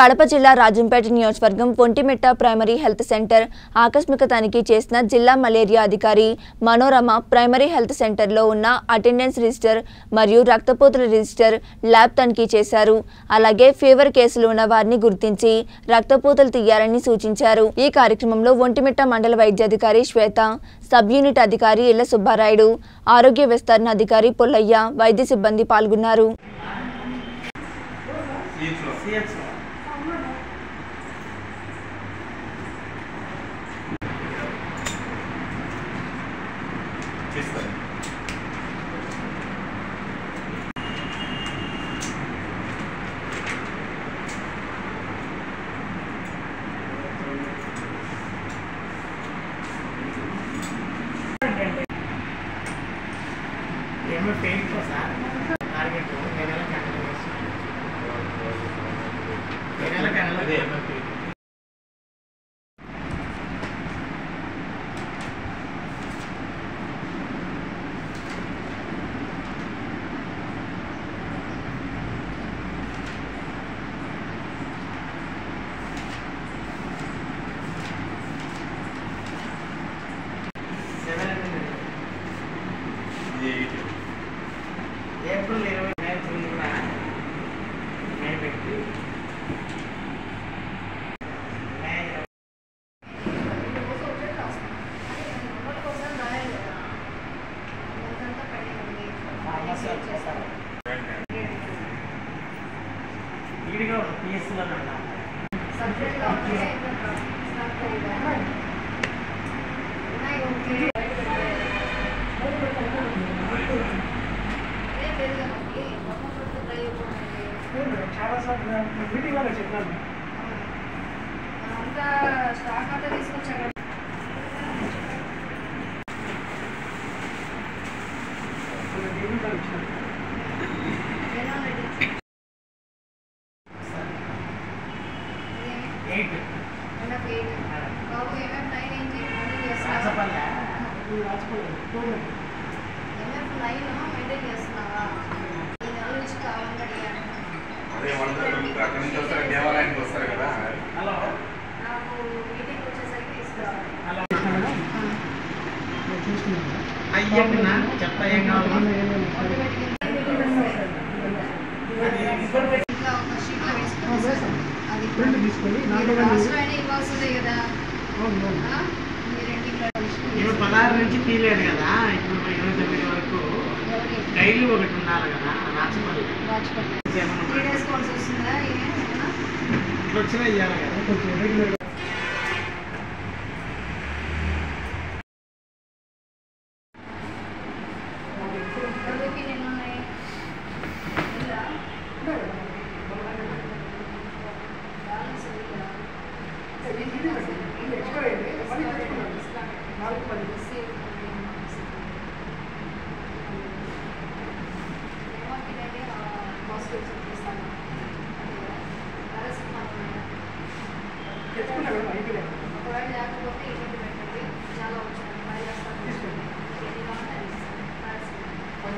కడప జిల్లా రాజంపేట నియోజకవర్గం పొంటిమిట్ట primary health centre ఆకస్మిక తనిఖీ చేసిన జిల్లా మలేరియా అధికారి మనోరమ ప్రైమరీ హెల్త్ సెంటర్లో ఉన్న అటెండెన్స్ రిజిస్టర్ మరియు రక్తపోతుల రిజిస్టర్ ల్యాబ్ తనిఖీ చేశారు. అలాగే ఫీవర్ కేసులు ఉన్న వారిని గుర్తించి రక్తపోతులు తీయాలని సూచించారు. ఈ కార్యక్రమంలో ఒంటిమిట్ట మండల వైద్యాధికారి శ్వేత సబ్ యూనిట్ అధికారి ఇళ్ళ సుబ్బారాయుడు ఆరోగ్య విస్తరణ అధికారి పుల్లయ్య వైద్య సిబ్బంది పాల్గొన్నారు. ఏమో పెయింట్ సార్ టార్గెట్ ఏ నెల కనెల ఏ నెల కనెల అదే. సెవెన్ ఇది ఎయిట్. ఏప్రిల్ ఇరవై నైన్త్ కూడా మే పెట్టి మే ఇరవై ఫార్మసీ వచ్చేసారు ఈడిగా పిఎస్సీలో ఉన్నాం చాలా సార్లు మీటింగ్లో చెప్పాను అంతా స్టాక్ అంతా తీసుకొచ్చాక ఎయిట్ బాబు ఎంఎఫ్ నైన్ ఏంటి రాచపల్లె ఎంఎఫ్ లాస్ట్లో అయినా ఇవ్వాల్సిందే కదా. ఆ? మీరేంటి ఇప్పుడు పదహారు నుంచి తీయలేదు కదా. ఇప్పుడు ఇరవై తొమ్మిది వరకు డైలీ ఒకటి ఉండాలి కదా రాచపల్లి ఇట్లా వచ్చినా ఇవ్వాలి కదా. కొంచెం రెగ్యులర్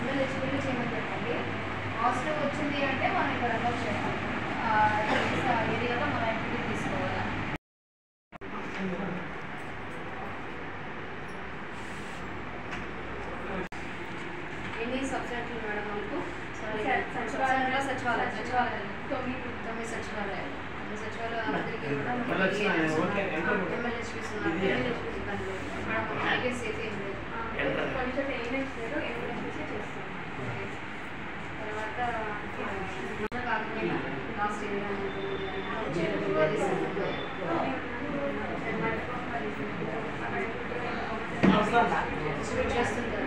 తీ- వాళ్ళనే చేయమని చెప్పండి హాస్టల్ వచ్చింది అంటే మనం ఇక్కడ అలౌ చేయాలి ఆ ఏరియాలో మనం యాక్టివిటీ తీసుకోవాలి ఎన్ని సబ్జెక్టులు మేడం మనకు సారీ సచివాలయం సచివాలయం సచివాలయం తొమ్మిది తొమ్మిది సచివాలయాలు ఓకే, enter కొట్టు. ఎంఎల్ఎస్పీస్ ఇది మేడం టార్గెట్స్ అయితే ఏం లేదు Just